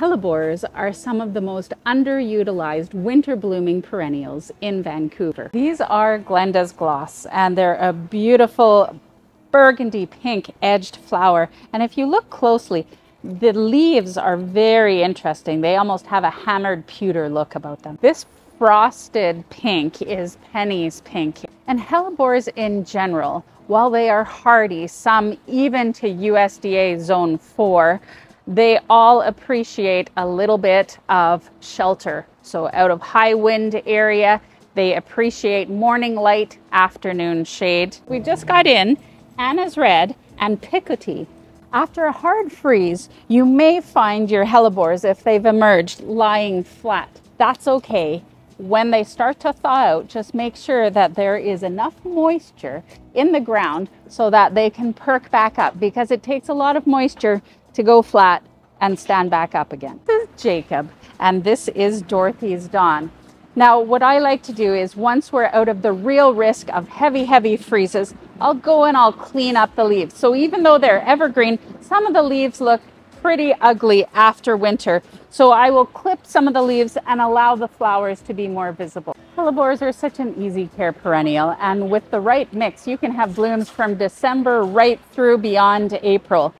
Hellebores are some of the most underutilized winter blooming perennials in Vancouver. These are Glenda's gloss and they're a beautiful burgundy pink edged flower. And if you look closely, the leaves are very interesting. They almost have a hammered pewter look about them. This frosted pink is Penny's pink. And hellebores in general, while they are hardy, some even to USDA zone 4, they all appreciate a little bit of shelter. So out of high wind area, they appreciate morning light, afternoon shade. We just got in Anna's Red and Picotee. After a hard freeze, you may find your hellebores, if they've emerged, lying flat. That's okay. When they start to thaw out, just make sure that there is enough moisture in the ground so that they can perk back up because it takes a lot of moisture to go flat and stand back up again. This is Jacob, and this is Dorothy's Dawn. Now, what I like to do is once we're out of the real risk of heavy, heavy freezes, I'll go and I'll clean up the leaves. So even though they're evergreen, some of the leaves look pretty ugly after winter. So I will clip some of the leaves and allow the flowers to be more visible. Hellebores are such an easy care perennial, and with the right mix, you can have blooms from December right through beyond April.